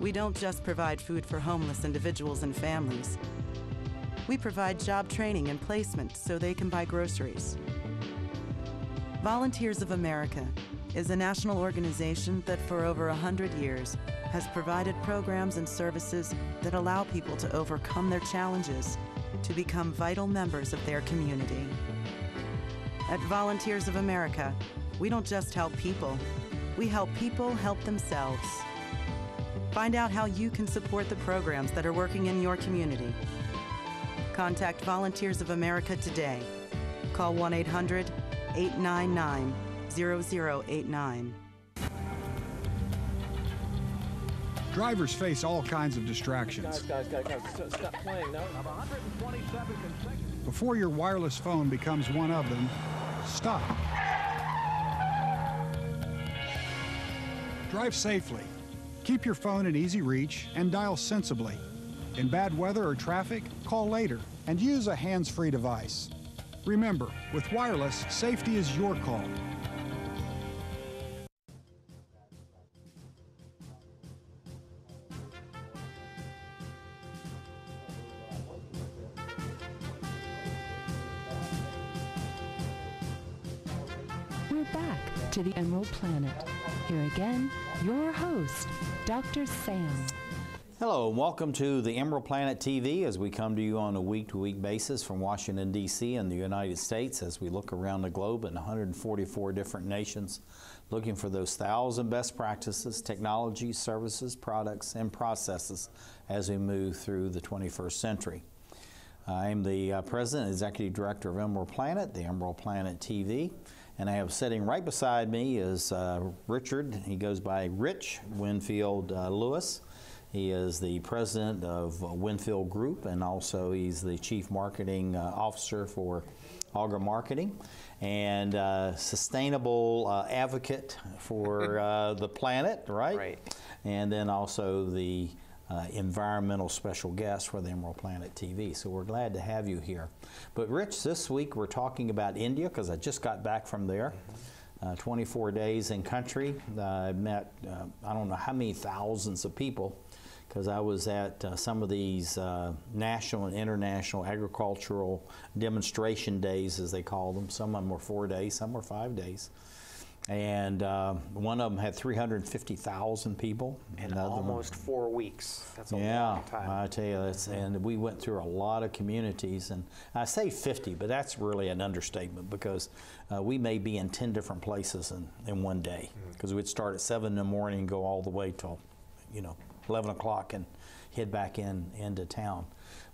We don't just provide food for homeless individuals and families. We provide job training and placement so they can buy groceries. Volunteers of America is a national organization that for over 100 years has provided programs and services that allow people to overcome their challenges to become vital members of their community. At Volunteers of America, We don't just help people, we help people help themselves. Find out how you can support the programs that are working in your community. Contact Volunteers of America today. Call 1 800 899 0089. Drivers face all kinds of distractions. Guys, guys, guys, guys, stop playing now. Before your wireless phone becomes one of them, stop. Drive safely. Keep your phone in easy reach and dial sensibly. In bad weather or traffic, call later and use a hands-free device. Remember, with wireless, safety is your call. Emerald Planet. Here again, your host, Dr. Sam. Hello, and welcome to the Emerald Planet TV as we come to you on a week to week basis from Washington, D.C. and the United States as we look around the globe in 144 different nations looking for those thousand best practices, technologies, services, products, and processes as we move through the 21st century. I'm the uh, President and Executive Director of Emerald Planet, the Emerald Planet TV. And I have sitting right beside me is uh, Richard. He goes by Rich Winfield uh, Lewis. He is the president of Winfield Group, and also he's the chief marketing uh, officer for Augur Marketing, and uh, sustainable uh, advocate for [laughs] uh, the planet, right? Right. And then also the uh, environmental special guest for the Emerald Planet TV. So we're glad to have you here. But Rich, this week we're talking about India because I just got back from there. Uh, 24 days in country. Uh, I met uh, I don't know how many thousands of people because I was at uh, some of these uh, national and international agricultural demonstration days, as they call them. Some of them were four days, some were five days. And uh, one of them had 350,000 people. In Another one- almost four weeks. That's a yeah, long time. I tell you, that's, and we went through a lot of communities, and I say 50, but that's really an understatement because uh, we may be in 10 different places in, in one day Mm-hmm. because we'd start at 7 in the morning and go all the way till, you know, 11 o'clock and head back in into town.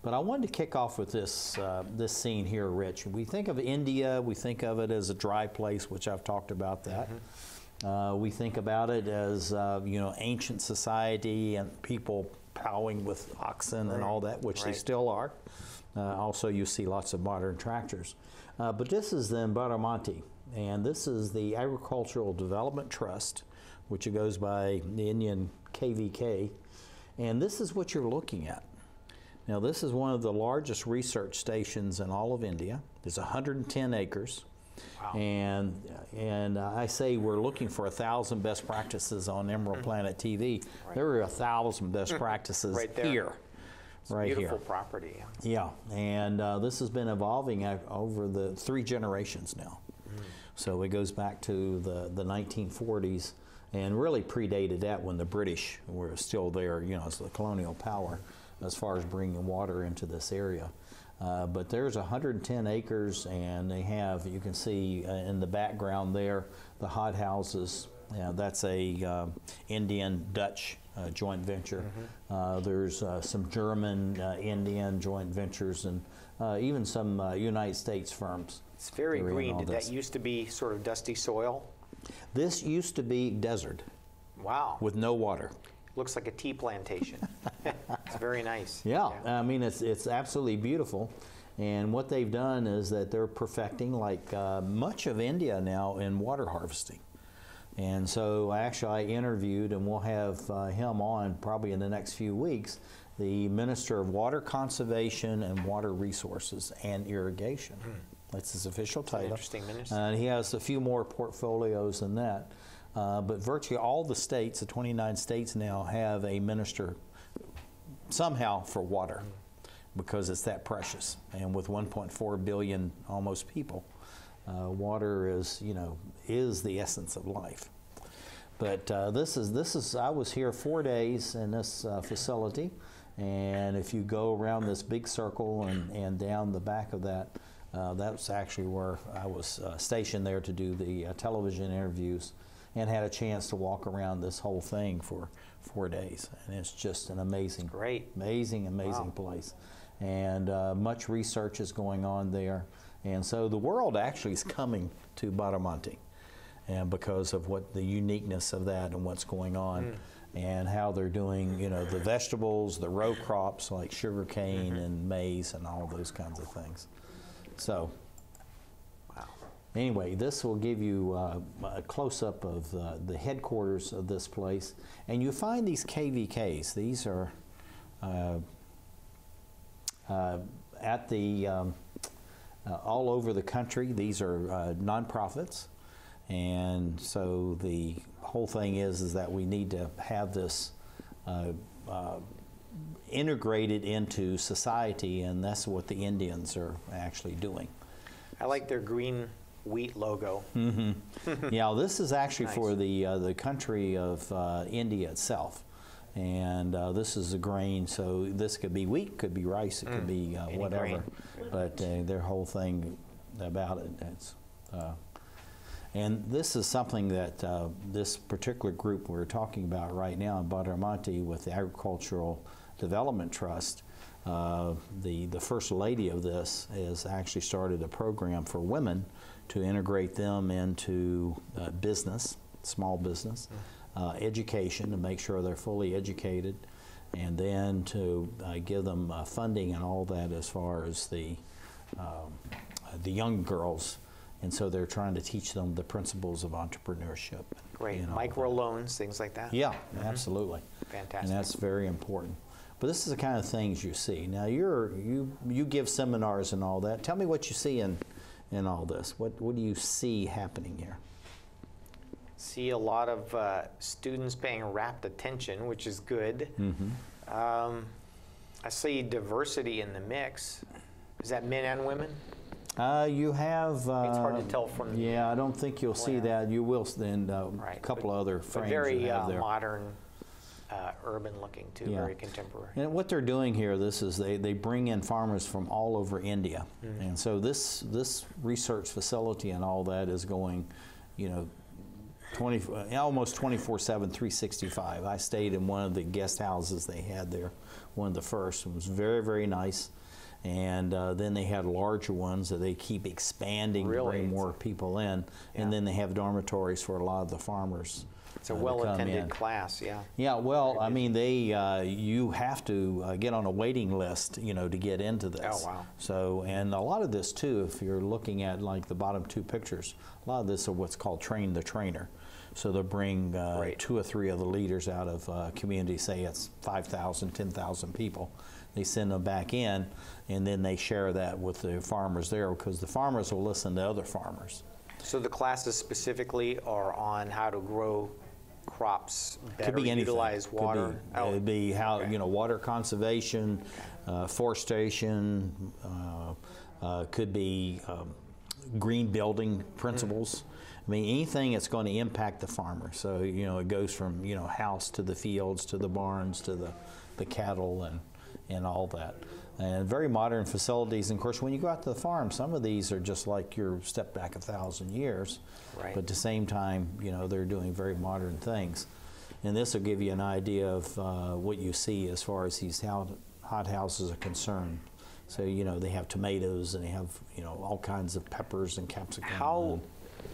But I wanted to kick off with this uh, this scene here, Rich. We think of India, we think of it as a dry place, which I've talked about that. Uh, we think about it as uh, you know ancient society and people plowing with oxen and all that, which they still are. Uh, also, you see lots of modern tractors. Uh, but this is the Baramati, and this is the Agricultural Development Trust, which goes by the Indian KVK. And this is what you're looking at. Now, this is one of the largest research stations in all of India. There's 110 acres. And, and uh, I say we're looking for a thousand best practices on Emerald Planet TV. There are a thousand best practices Right there. here, It's right beautiful here. property. Yeah, and uh, this has been evolving over the three generations now. So it goes back to the, the 1940s and really predated that when the British were still there, you know, as the colonial power as far as bringing water into this area. Uh, but there's 110 acres, and they have, you can see uh, in the background there, the hot houses. Yeah, that's a uh, Indian-Dutch uh, joint venture. Uh, there's uh, some German, uh, Indian joint ventures, and uh, even some uh, United States firms. It's very that are in green. Did this. that used to be sort of dusty soil? This used to be desert Wow. with no water. Looks like a tea plantation. [laughs] it's very nice. Yeah, I mean it's it's absolutely beautiful, and what they've done is that they're perfecting like uh, much of India now in water harvesting, and so actually I interviewed and we'll have uh, him on probably in the next few weeks, the Minister of Water Conservation and Water Resources and Irrigation. That's his official title. interesting minister. And he has a few more portfolios than that. Uh, but virtually all the states, the 29 states now, have a minister somehow for water because it's that precious. And with 1.4 billion almost people, uh, water is, you know, is the essence of life. But uh, this is this is I was here four days in this uh, facility, and if you go around this big circle and, and down the back of that, Uh, that's actually where I was uh, stationed there to do the uh, television interviews and had a chance to walk around this whole thing for four days. And it's just an amazing, great, amazing, amazing Wow. place. And uh, much research is going on there. And so the world actually is coming to Baramati and because of what the uniqueness of that and what's going on and how they're doing, you know, the vegetables, the row crops like sugar cane and maize and all those kinds of things. So, anyway, this will give you uh, a close up of uh, the headquarters of this place. And you find these KVKs. These are uh, uh, at the um, uh, all over the country. These are nonprofits, and so the whole thing is is that we need to have this integrated into society, and that's what the Indians are actually doing. I like their green wheat logo. hmm yeah, this is actually Nice. for the uh, the country of uh, India itself, and uh, this is a grain. So this could be wheat, could be rice, it could Mm. be uh, whatever. grain. But uh, their whole thing about it, it's. Uh, and this is something that uh, this particular group we're talking about right now in Baramati with the Agricultural Development Trust, uh, the, the first lady of this has actually started a program for women to integrate them into uh, business, small business, uh, education to make sure they're fully educated, and then to uh, give them uh, funding and all that as far as the, um, the young girls and so they're trying to teach them the principles of entrepreneurship. Great. you know. Micro loans, things like that. Yeah, Mhm. absolutely. Fantastic. And that's very important. But this is the kind of things you see. Now you're you you give seminars and all that. Tell me what you see in in all this. What what do you see happening here? See a lot of uh, students paying rapt attention, which is good. Mm-hmm. Um, I see diversity in the mix. Is that men and women? Uh, you have. Uh, It's hard to tell from the- Yeah, I don't think you'll see that. You will in uh, a couple of other But frames very uh, modern, uh, urban looking too, Yeah. very contemporary. And what they're doing here, this is they, they bring in farmers from all over India, Mhm. and so this this research facility and all that is going, you know, 20 uh, almost 24/7, 365. I stayed in one of the guest houses they had there, one of the first. It was very very nice, and uh, then they had larger ones that they keep expanding to bring more people in, and then they have dormitories for a lot of the farmers. It's a uh, well-attended class, yeah. Yeah, well, I mean, they uh, you have to uh, get on a waiting list, you know, to get into this. Oh, wow. So, and a lot of this too, if you're looking at like the bottom two pictures, a lot of this are what's called train the trainer. So they'll bring uh, two or three of the leaders out of uh, community, say it's 5,000, 10,000 people. They send them back in, and then they share that with the farmers there because the farmers will listen to other farmers. So the classes specifically are on how to grow crops better, Could be anything. utilize Could water. be, Oh, It'd be how you know water conservation, uh, forestation. Uh, uh, could be um, green building principles. I mean anything that's going to impact the farmer. So you know it goes from you know house to the fields to the barns to the the cattle and and all that. And very modern facilities. And of course, when you go out to the farm, some of these are just like you're step back a thousand years. Right. But at the same time, you know, they're doing very modern things. And this will give you an idea of uh, what you see as far as these hot, hot houses are concerned. So, you know, they have tomatoes and they have, you know, all kinds of peppers and capsicum. How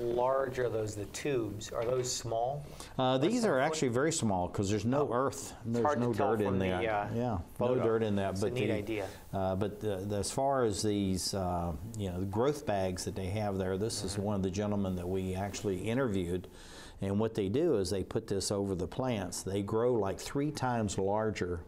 large are those, the tubes? Are those small? Uh, these are actually very small because there's no earth, there's Oh. hard to no dirt in the, there. uh, yeah, no dirt in that. It's but a neat the, idea. Uh, but the, the- as far as these, uh, you know, the growth bags that they have there, this is Mm-hmm. one of the gentlemen that we actually interviewed. And what they do is they put this over the plants. They grow like three times larger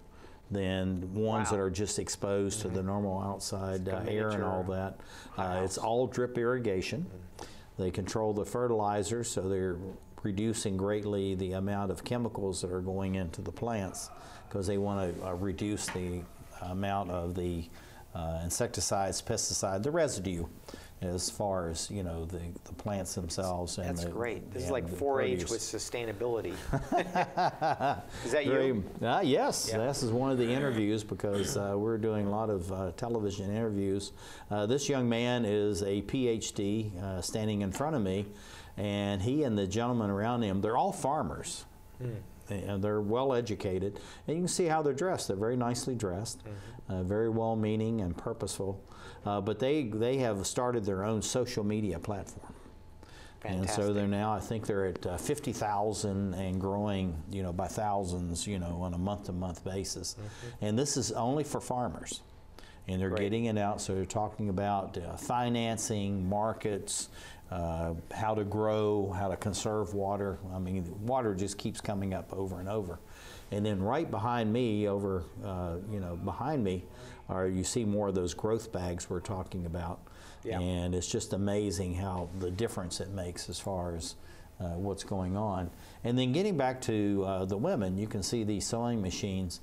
than ones that are just exposed to the normal outside uh, air and all that. Uh, it's all drip irrigation. Mm-hmm. They control the fertilizer, so they're reducing greatly the amount of chemicals that are going into the plants because they want to uh, reduce the amount of the uh, insecticides, pesticides, the residue as far as you know the, the plants themselves. And That's the, great. This is like 4-H produce. with sustainability. [laughs] is that Very- you? Uh, yes, Yeah. this is one of the interviews because uh, we're doing a lot of uh, television interviews. Uh, this young man is a PhD uh, standing in front of me, and he and the gentleman around him, they're all farmers. And they're well educated. And you can see how they're dressed. They're very nicely dressed, uh, very well meaning and purposeful. Uh, but they, they have started their own social media platform. And so they're now, I think they're at uh, 50,000 and growing, you know, by thousands, you know, on a month-to-month basis. And this is only for farmers. And they're getting it out, so they're talking about uh, financing, markets, uh, how to grow, how to conserve water. I mean, water just keeps coming up over and over. And then right behind me, over, uh, you know, behind me, are you see more of those growth bags we're talking about. Yeah. And it's just amazing how the difference it makes as far as uh, what's going on. And then getting back to uh, the women, you can see these sewing machines.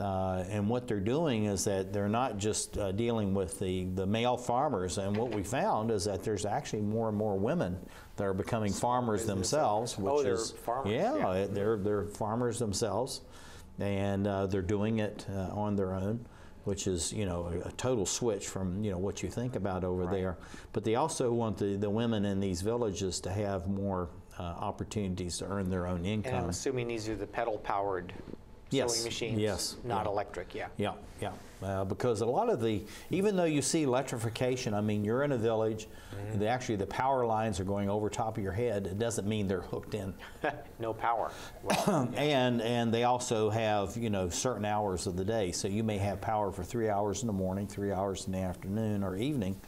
Uh, and what they're doing is that they're not just uh, dealing with the, the male farmers. And what we found is that there's actually more and more women that are becoming farmers themselves. Which Oh, they're is, farmers, Yeah, yeah. they're, they're farmers themselves. And uh, they're doing it uh, on their own which is you know a, a total switch from you know what you think about over there. But they also want the, the women in these villages to have more uh, opportunities to earn their own income. And I'm assuming these are the pedal-powered Yes, sewing machines? yes, Not yeah. electric, yeah. Yeah, yeah. Uh, because a lot of the, even though you see electrification, I mean, you're in a village, Mm-hmm. the, actually the power lines are going over top of your head. It doesn't mean they're hooked in. [laughs] no power. [clears throat] and and they also have you know certain hours of the day. So you may have power for three hours in the morning, three hours in the afternoon or evening,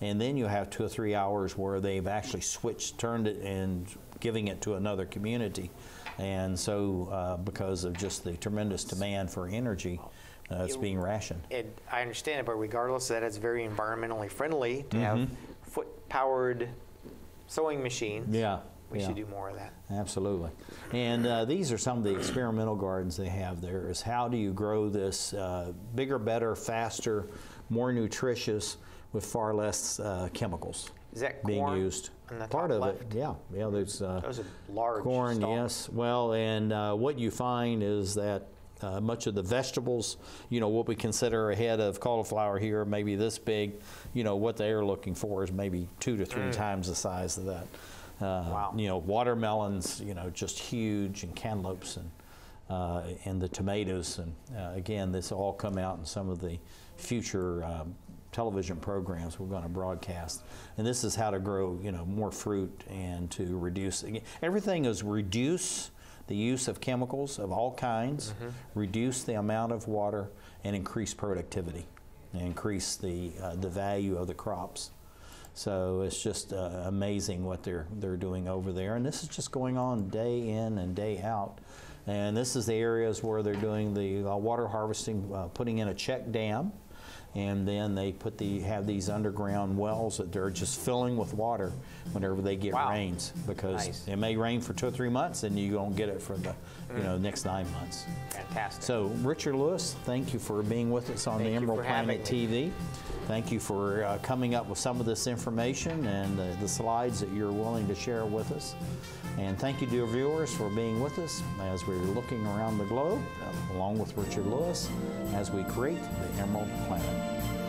and then you have two or three hours where they've actually switched, turned it, and giving it to another community. And so uh, because of just the tremendous demand for energy, uh, it's You- being rationed. It, I understand it, but regardless of that, it's very environmentally friendly to have Mhm. foot-powered sewing machines. Yeah. We yeah. should do more of that. Absolutely. And uh, these are some of the experimental gardens they have there is how do you grow this uh, bigger, better, faster, more nutritious with far less uh, chemicals Is that being used. Part of left? it, yeah. Yeah, there's uh, Those are large corn, stalks. yes. Well, and uh, what you find is that uh, much of the vegetables, you know, what we consider a head of cauliflower here, maybe this big, you know, what they are looking for is maybe two to three Mm. times the size of that. Uh, Wow. You know, watermelons, you know, just huge, and cantaloupes, and uh, and the tomatoes, and uh, again, this all come out in some of the future um, television programs we're going to broadcast. And this is how to grow, you know, more fruit and to reduce. again, Everything is reduce the use of chemicals of all kinds, reduce the amount of water, and increase productivity, and increase the uh, the value of the crops. So it's just uh, amazing what they're they're doing over there, and this is just going on day in and day out. And this is the areas where they're doing the uh, water harvesting, uh, putting in a check dam, and then they put the have these underground wells that they're just filling with water whenever they get Wow. rains because Nice. it may rain for two or three months and you don't get it for the you know next nine months. Fantastic. So Richard Lewis, thank you for being with us on Thank the Emerald Planet. TV. Thank you for uh, coming up with some of this information and uh, the slides that you're willing to share with us. And thank you, dear viewers, for being with us as we're looking around the globe, along with Richard Lewis, as we create the Emerald Planet.